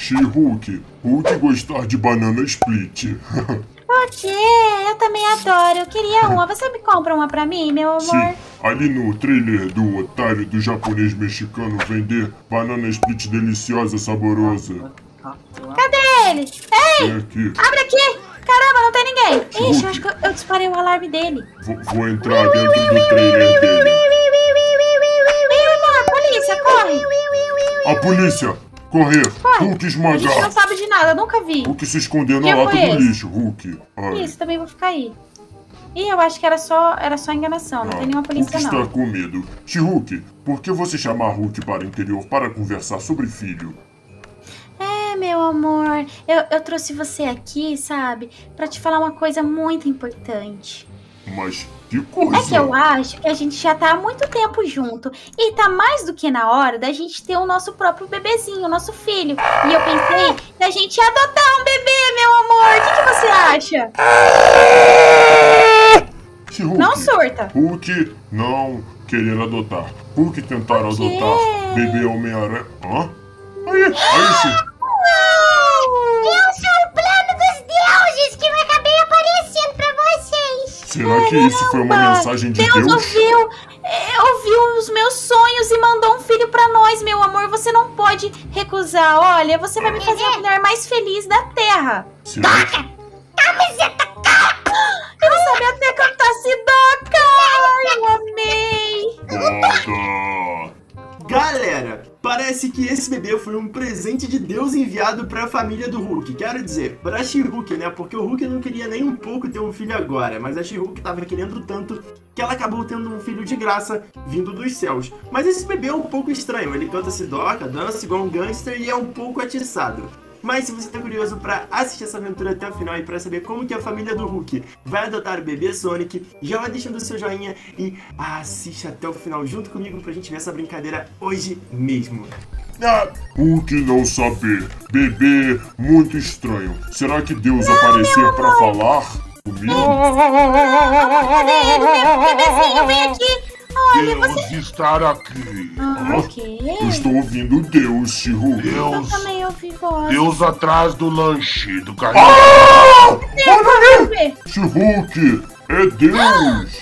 She-Hulk, Hulk gostar de banana split. Quê? Eu também adoro. Eu queria uma. Você me compra uma pra mim, meu amor? Sim, ali no trailer do otário do japonês mexicano vender banana split deliciosa, saborosa. Cadê ele? Ei! Vem aqui. Abre aqui! Caramba, não tem ninguém. Ixi, Hulk. acho que eu, eu disparei o alarme dele. Vou, vou entrar dentro do trailer dele. Meu amor, polícia, corre! A polícia! Correr! Corre. Hulk A gente não esmagar! sabe de nada, nunca vi. Hulk se esconder na lata do lixo, Hulk. Ai. Isso, também vou ficar aí. Ih, eu acho que era só, era só enganação, não tem nenhuma Hulk polícia está não. com medo. She-Hulk, por que você chamar Hulk para o interior para conversar sobre filho? É, meu amor, eu, eu trouxe você aqui, sabe, pra te falar uma coisa muito importante. Mas que coisa! É que eu acho que a gente já tá há muito tempo junto e tá mais do que na hora da gente ter o nosso próprio bebezinho, o nosso filho. E eu pensei da gente adotar um bebê, meu amor. O que, que você acha? She-Hulk, Não surta. Hulk não querer adotar. Hulk tentar adotar bebê Homem-Aranha. Hã? Aí, aí, She- Eu Será que isso foi uma mensagem de Deus, Deus? ouviu, é, ouviu os meus sonhos e mandou um filho pra nós, meu amor. Você não pode recusar. Olha, você vai me fazer a mulher mais feliz da Terra. Será que... parece que esse bebê foi um presente de Deus enviado pra família do Hulk. Quero dizer, pra She-Hulk, né? Porque o Hulk não queria nem um pouco ter um filho agora, mas a She-Hulk tava querendo tanto que ela acabou tendo um filho de graça vindo dos céus. Mas esse bebê é um pouco estranho, ele canta sidoca, dança igual um gangster e é um pouco atiçado. Mas se você tá curioso pra assistir essa aventura até o final e pra saber como que a família do Hulk vai adotar o bebê Sonic, já vai deixando o seu joinha e assiste até o final junto comigo pra gente ver essa brincadeira hoje mesmo. Ah, Hulk não saber. Bebê muito estranho. Será que Deus aparecer pra falar comigo? Olha, você... Deus estar aqui. Ah, o quê? Eu estou ouvindo Deus. Eu Deus, também ouvi voz. Deus atrás do lanche do carrinho. Deixa eu ver. She-Hulk, é Deus.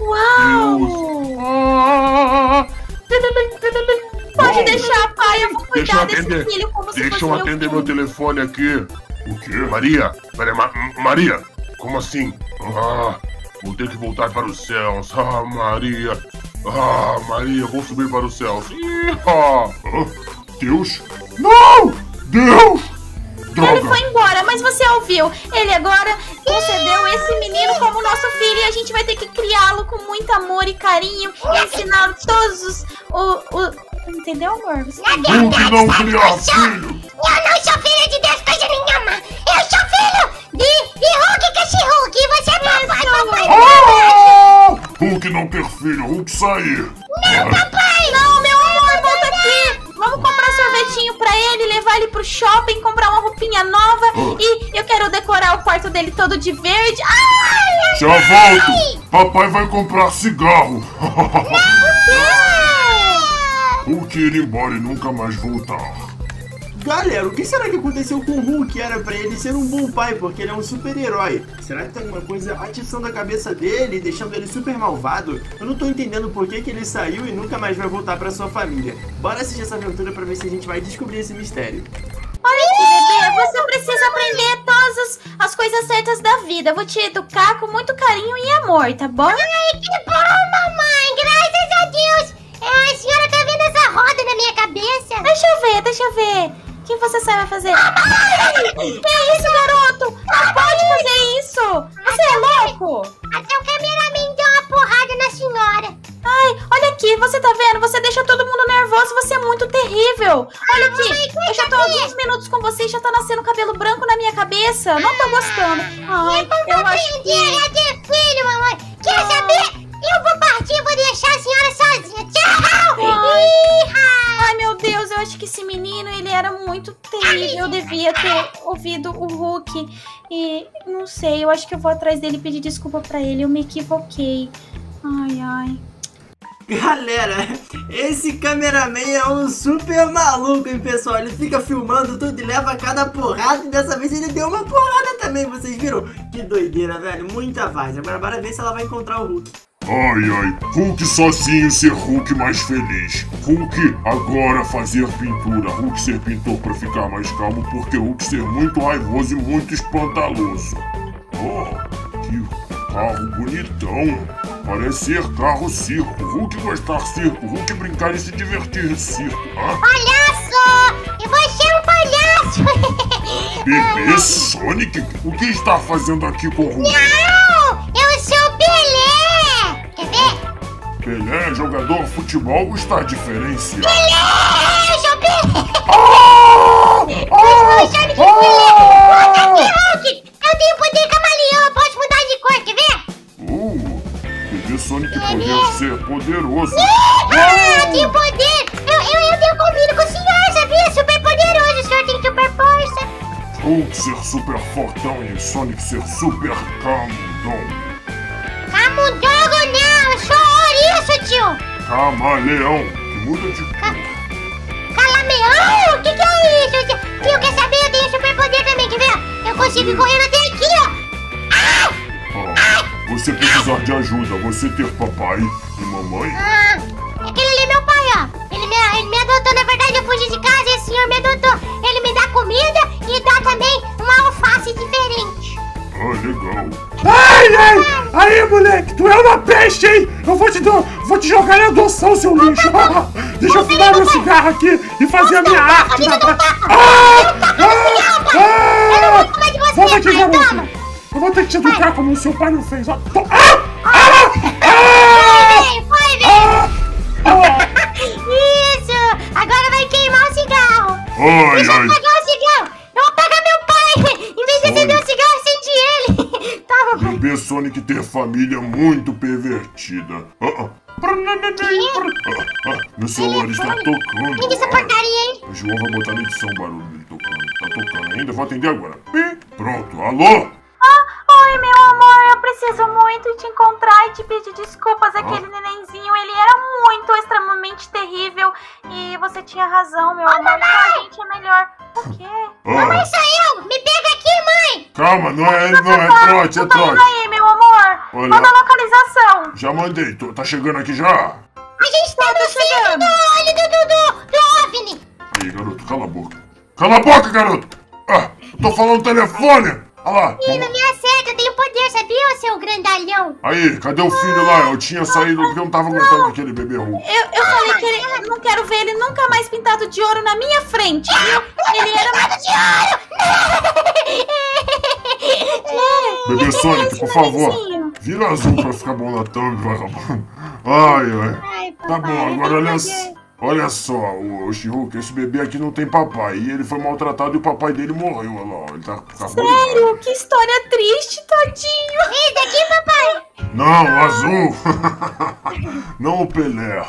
Uau! Ah, Pode Bom, deixar, pai. Eu vou Deixa eu cuidar desse atender. filho como se Deixa eu meu atender filho. meu telefone aqui. O quê? Maria, peraí, Ma Maria, como assim? Ah, vou ter que voltar para os céus. Ah, Maria. Ah, Maria, vou subir para os céus. Ih, ah. Deus? Não! Deus! Ele Droga! foi embora, mas você ouviu. Ele agora concedeu esse menino como nosso filho e a gente vai ter que criá-lo com muito amor e carinho e ensiná-lo todos os. O, o... Entendeu, amor? Você Hulk não criar filho! Eu não sou filho de Deus coisa nenhuma. Eu sou filho de, de Hulk é Hulk. E você é papai, papai. Ah! Hulk não ter filho, Hulk sair! Papai, não, meu amor, volta aqui. Vamos comprar sorvetinho pra ele, levar ele pro shopping, comprar uma roupinha nova e eu quero decorar o quarto dele todo de verde. Ai, Já volto! Papai vai comprar cigarro! Hulk ir embora e nunca mais voltar. Galera, o que será que aconteceu com o Hulk? Era pra ele ser um bom pai, porque ele é um super-herói. Será que tem alguma coisa atiçando a cabeça dele, deixando ele super malvado? Eu não tô entendendo por que, que ele saiu e nunca mais vai voltar pra sua família. Bora assistir essa aventura pra ver se a gente vai descobrir esse mistério. Olha aqui, bebê, você precisa aprender todas as, as coisas certas da vida. Eu vou te educar com muito carinho e amor, tá bom? Ai, que você sabe fazer? Que isso, garoto? Não pode fazer isso! Você é louco? Até o cameraman deu uma porrada na senhora. Ai, olha aqui, você tá vendo? Você deixa todo mundo nervoso, você é muito terrível. Olha aqui, eu já tô há alguns minutos com você e já tá nascendo cabelo branco na minha cabeça. Não tô gostando. Ai, eu acho que... Quer ter filho, mamãe? Quer saber? Eu vou partir, vou deixar a senhora sozinha. Tchau! Ai. Ih, Ai, meu Deus, eu acho que esse menino, ele era muito terrível. Eu devia ter ouvido o Hulk. E não sei, eu acho que eu vou atrás dele e pedir desculpa pra ele. Eu me equivoquei. Ai, ai. Galera, esse cameraman é um super maluco, hein, pessoal? Ele fica filmando tudo e leva cada porrada. E dessa vez ele deu uma porrada também, vocês viram? Que doideira, velho. Muita vaz. Agora bora ver se ela vai encontrar o Hulk. Ai, ai, Hulk sozinho ser Hulk mais feliz. Hulk agora fazer pintura. Hulk ser pintor pra ficar mais calmo, porque Hulk ser muito raivoso e muito espantaloso. Oh, que carro bonitão. Parece ser carro circo. Hulk gostar circo. Hulk brincar e se divertir no circo. Ah, Palhaço! E você é um palhaço! bebê Sonic? O que está fazendo aqui com Hulk? Pelé, jogador de futebol, está diferenciado. Pelé! Sou o Pelé! Ah! Eu Pelé! Tenho poder camaleão, eu posso mudar de cor, quer ver? Uh, bebê Sonic poder ser poderoso. Ah, eu tenho poder! Eu, eu, eu tenho combino com o senhor, sabia? Super poderoso, o senhor tem super força! Hulk ser super fortão e Sonic ser super. Camundongo Camaleão, que muda de cor. Calameão? O que, que é isso? Tio, quer saber? Eu tenho super poder também, quer ver? Eu consigo ir correndo até aqui, ó! Ah, você precisar de ajuda, você ter papai e mamãe. Ah, aquele ali é meu pai, ó. Ele me, ele me adotou, na verdade eu fugi de casa e esse senhor me adotou. Ele me dá comida e dá também uma alface diferente. Ah, legal. Ai, ai! Aí, moleque, tu é uma peste, hein? Eu vou te, dar, vou te jogar em adoção, seu lixo! Deixa eu fumar meu cigarro aqui e fazer a minha arte. Ah! Ah! Como é que você Volta aqui, pai? garoto! Toma! Eu vou ter que te educar como o seu pai não fez, Ah! Ah! Vai, Ah! Ah! Isso! Agora vai queimar o cigarro! Ai, ai. Bebê Sonic ter família muito pervertida. Ah, ah. Ah, ah, meu celular está tocando. Liga essa Ah. porcaria, hein? O João vai botar na edição o barulho dele tocando. Tá tocando ainda, vou atender agora. Pi. Pronto, alô? Oi, meu amor, eu preciso muito te encontrar e te pedir desculpas. Aquele nenenzinho, ele era muito, extremamente terrível. E você tinha razão, meu amor. Então a gente é melhor. O quê? Ah, Sou eu! Me pega! Calma, não é ele, não, é trote, é Tá indo trote. aí, meu amor. Olha. Manda a localização. Já mandei, tô- tá chegando aqui já? A gente tá no chegando. do olho do, do, do, do OVNI! Aí, garoto, cala a boca. Cala a boca, garoto! Ah, eu tô falando no telefone! Olha lá. Ih, não me acerta, eu tenho poder, sabia, seu grandalhão? Aí, cadê o filho lá? Eu tinha saído porque eu não tava aguentando aquele bebê Hulk. Eu, eu falei que ele, eu não quero ver ele nunca mais pintado de ouro na minha frente, viu? Ele era muito de ouro. Bebê Sonic, por favor. Vira azul pra ficar bom na thumb, vagabundo. Ai, ai. Ai, Tá bom, agora olha, olha só, o, o She-Hulk, esse bebê aqui não tem papai. E ele foi maltratado e o papai dele morreu, olha lá, ó, ele tá Sério, que história triste, tadinho. Esse daqui, papai! Não, o azul! não o Pelé.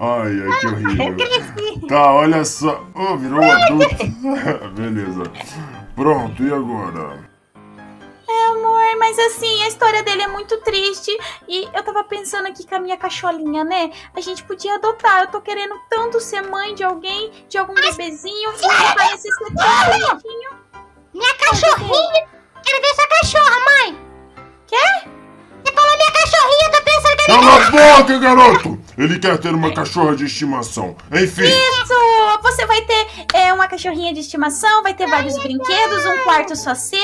Ai, ai, que horrível. Tá, olha só. Oh, virou um adulto. Beleza. Pronto, e agora? É, mas assim, a história dele é muito triste. E eu tava pensando aqui com a minha cacholinha, né? A gente podia adotar. Eu tô querendo tanto ser mãe de alguém, de algum bebezinho. E ele parece ser tão bonitinho. Minha cachorrinha! Quero ver sua cachorra, mãe! Quer? Você falou minha cachorrinha, eu tô pensando que Cala a boca, garoto! Ele quer ter uma cachorra de estimação. Enfim, Isso! É, uma cachorrinha de estimação, vai ter vários brinquedos, um quarto só seu.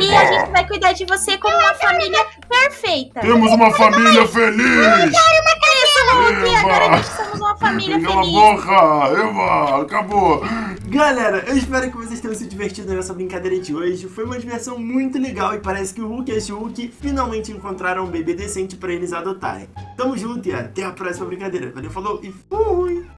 E a gente vai cuidar de você como uma família perfeita. temos uma família feliz! Isso, Hulk! Agora a gente somos uma família Cala a feliz. boca! Eva, acabou! Galera, eu espero que vocês tenham se divertido nessa brincadeira de hoje. Foi uma diversão muito legal e parece que o Hulk e a She-Hulk finalmente encontraram um bebê decente pra eles adotarem. Tamo junto e até a próxima brincadeira. Valeu, falou e fui!